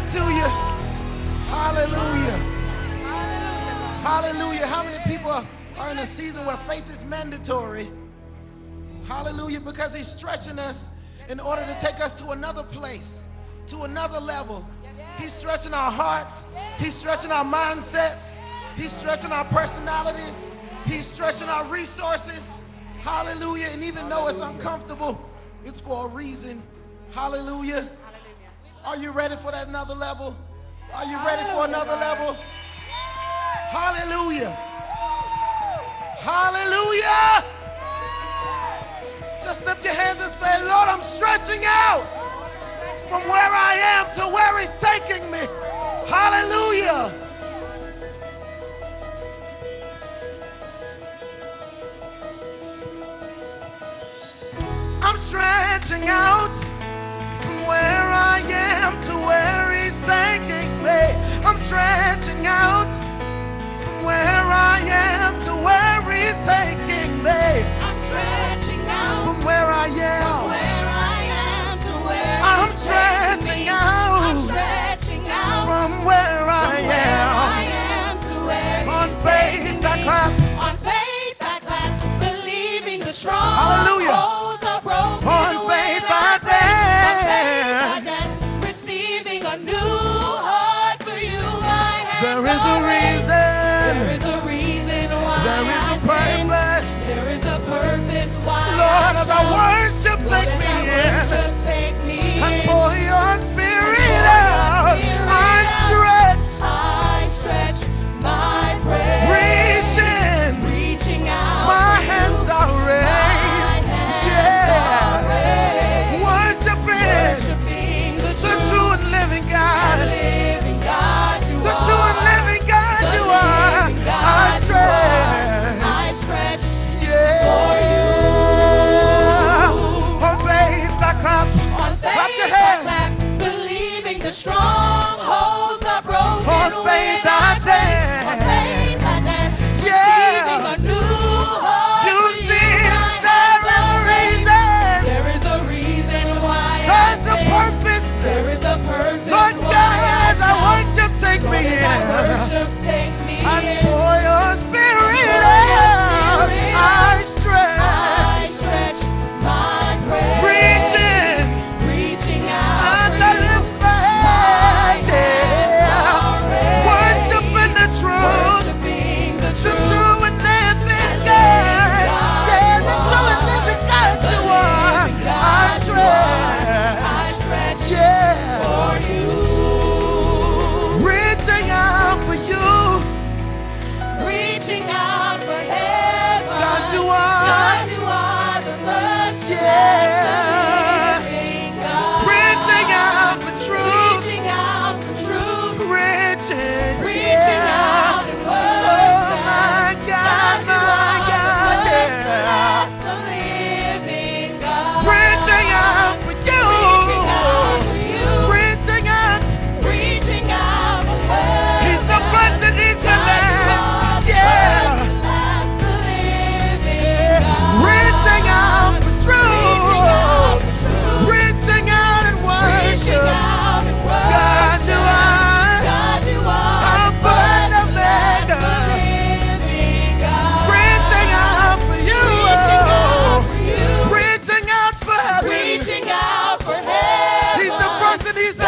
that to you. Hallelujah. Hallelujah. How many people are in a season where faith is mandatory? Hallelujah. Because he's stretching us in order to take us to another place, to another level. He's stretching our hearts. He's stretching our mindsets. He's stretching our personalities. He's stretching our resources. Hallelujah. And even though it's uncomfortable, it's for a reason. Hallelujah. Are you ready for that another level? Are you ready for another level? Hallelujah. Hallelujah. Just lift your hands and say, Lord, I'm stretching out from where I am to where He's taking me. Hallelujah. I'm stretching out. stretching out from where I am to where He's taking me. I'm stretching out from where I am. From where I am to where I'm stretching. trust in his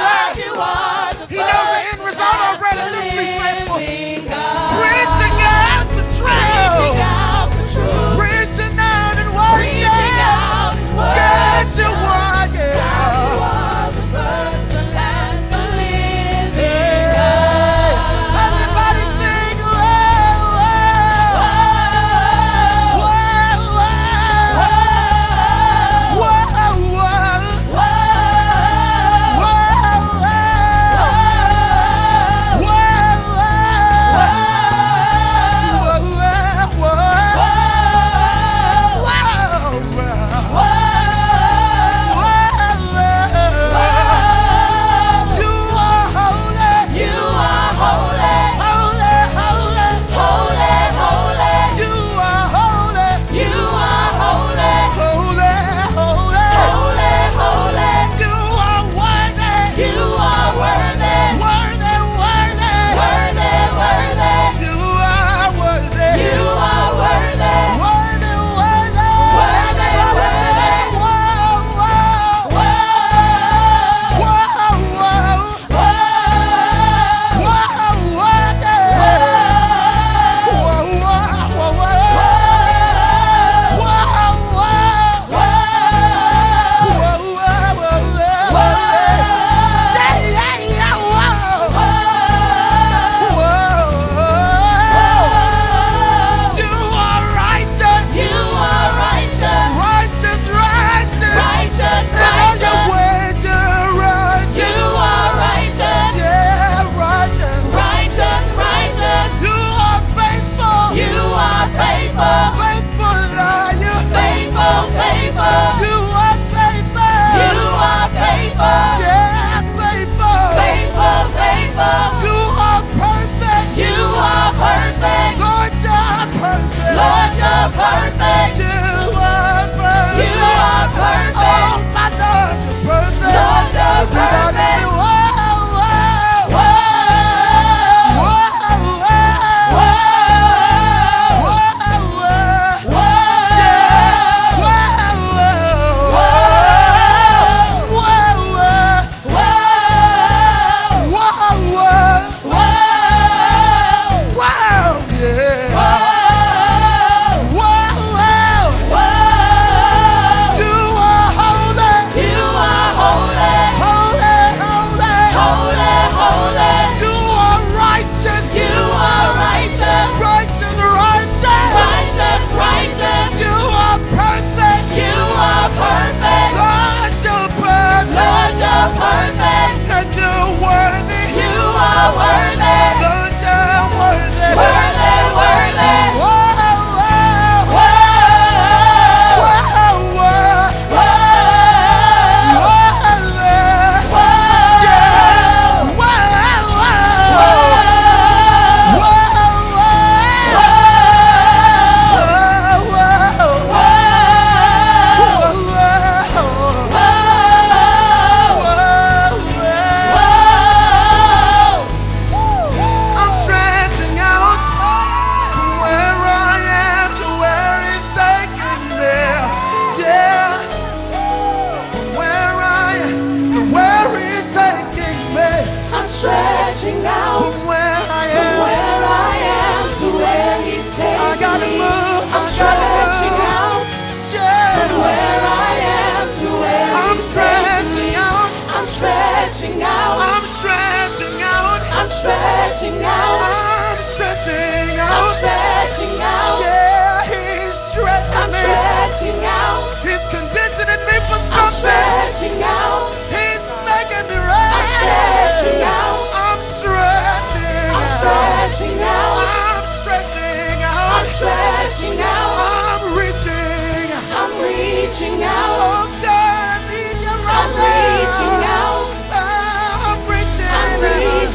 stretching out. I'm stretching out. I'm stretching out. Yeah, he's stretching I'm me. stretching out. He's conditioning me for something. I'm stretching out. He's making me right. I'm stretching out. I'm stretching. I'm stretching out. I'm stretching out. I'm stretching out. I'm reaching. I'm reaching out. Oh,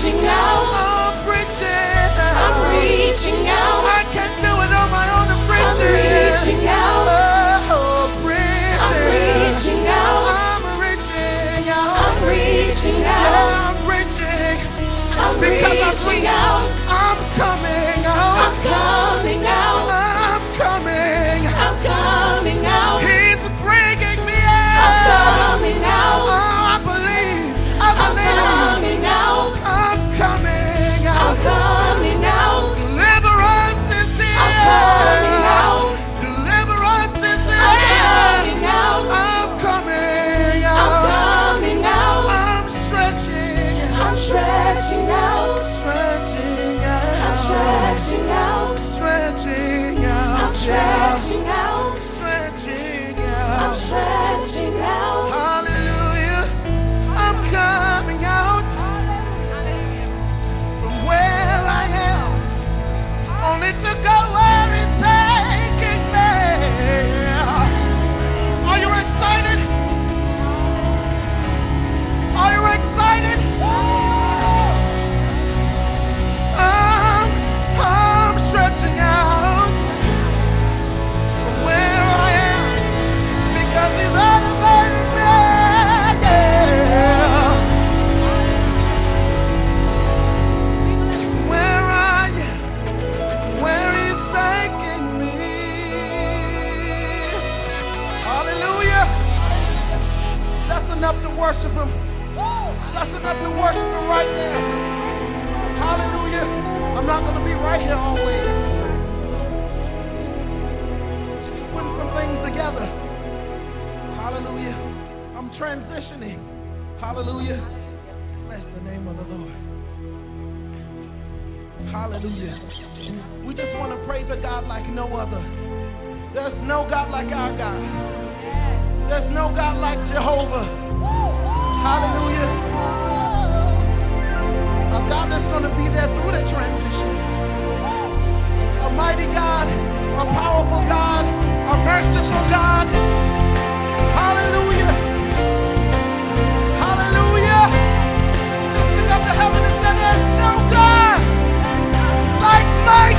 reaching out. I'm reaching out. I'm reaching out. There's no God like our God. There's no God like Jehovah. Hallelujah. A God that's going to be there through the transition. A mighty God, a powerful God, a merciful God. Hallelujah. Hallelujah. Just look up to heaven and say, no God like my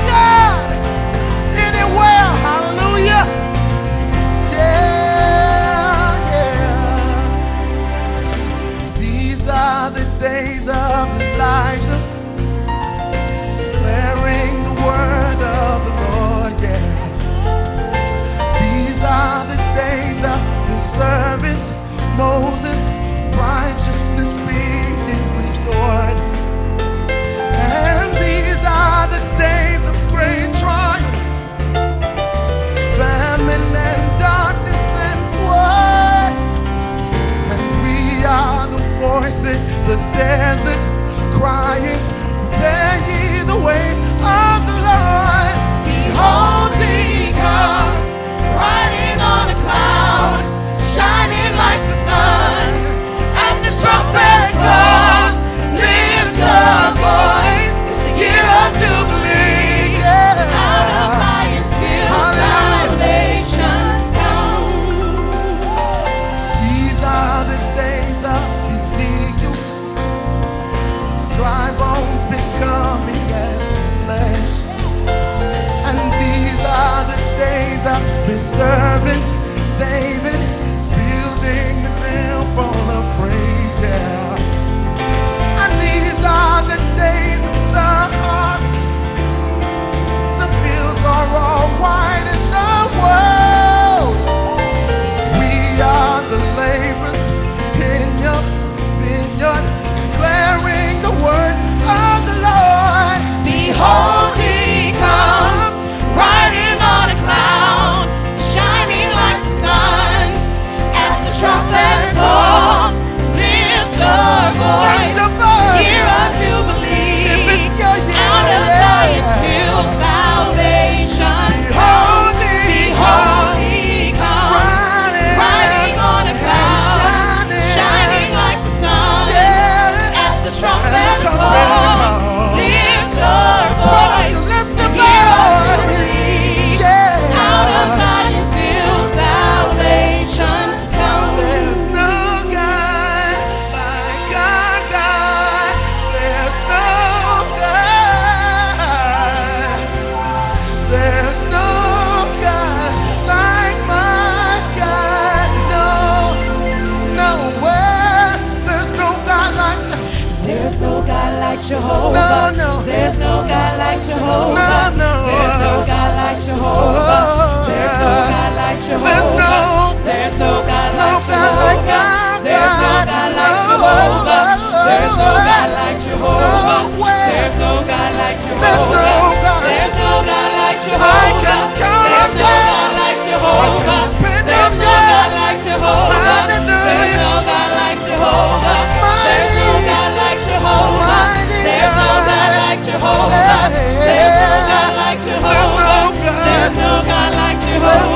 Oh. Jehovah. There's no, there's no God like Jehovah. There's no God like Jehovah. There's no God like Jehovah. There's no God like Jehovah. There's no God like Jehovah. There's no God like Jehovah. There's no God like Jehovah. There's no God like Jehovah. There's no God like Jehovah. There's no God like Jehovah. There's no God like Jehovah. There's no God like Jehovah.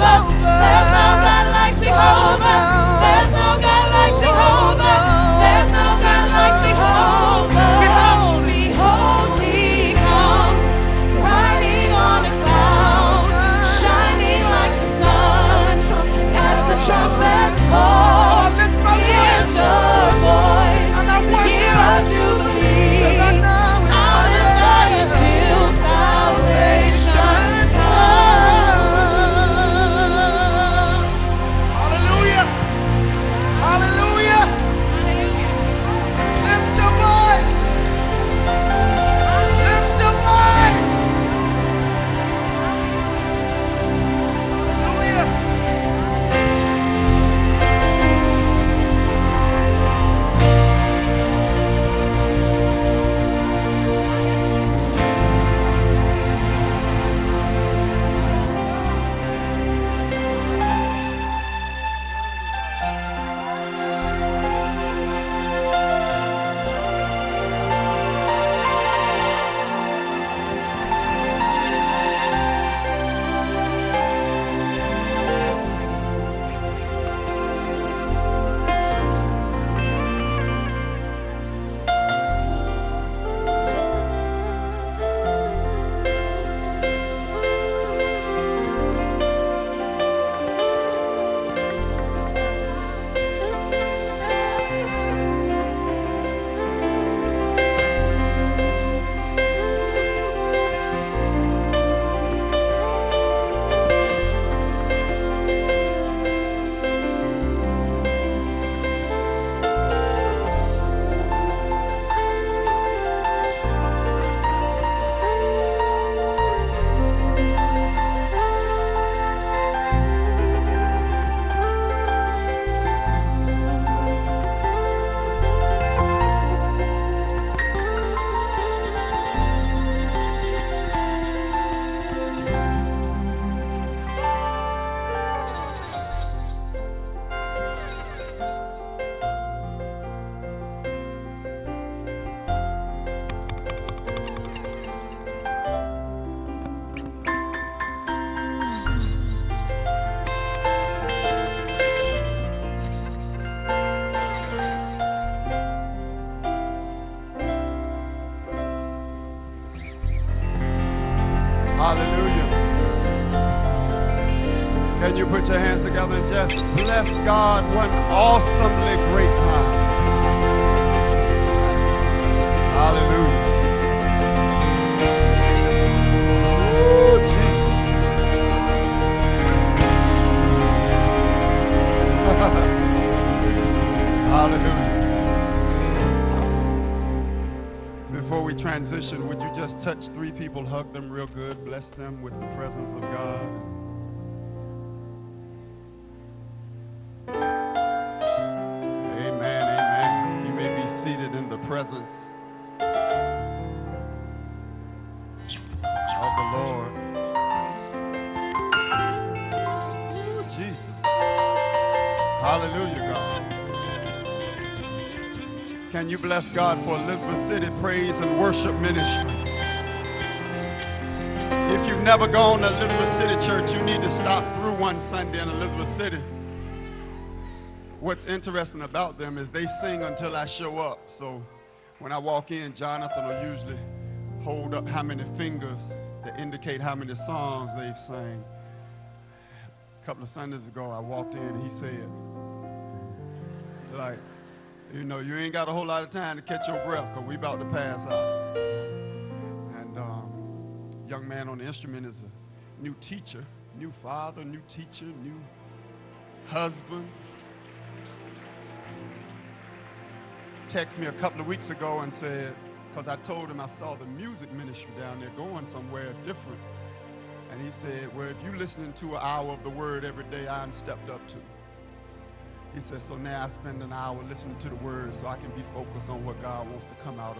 Can you put your hands together and just bless God one awesomely great time? Hallelujah. Ooh, Jesus. Hallelujah. Before we transition, would you just touch three people, hug them real good, bless them with the presence of God? Presence of the Lord. Ooh, Jesus. Hallelujah, God. Can you bless God for Elizabeth City Praise and Worship Ministry? If you've never gone to Elizabeth City Church, you need to stop through one Sunday in Elizabeth City. What's interesting about them is they sing until I show up. So when I walk in, Jonathan will usually hold up how many fingers to indicate how many songs they've sang. A couple of Sundays ago, I walked in and he said, like, you know, you ain't got a whole lot of time to catch your breath because we about to pass out. And um, young man on the instrument is a new teacher, new father, new teacher, new husband. Texted me a couple of weeks ago and said, because I told him I saw the music ministry down there going somewhere different. And he said, Well, if you're listening to an hour of the word every day, I'm stepped up to. He said, So now I spend an hour listening to the word so I can be focused on what God wants to come out of me.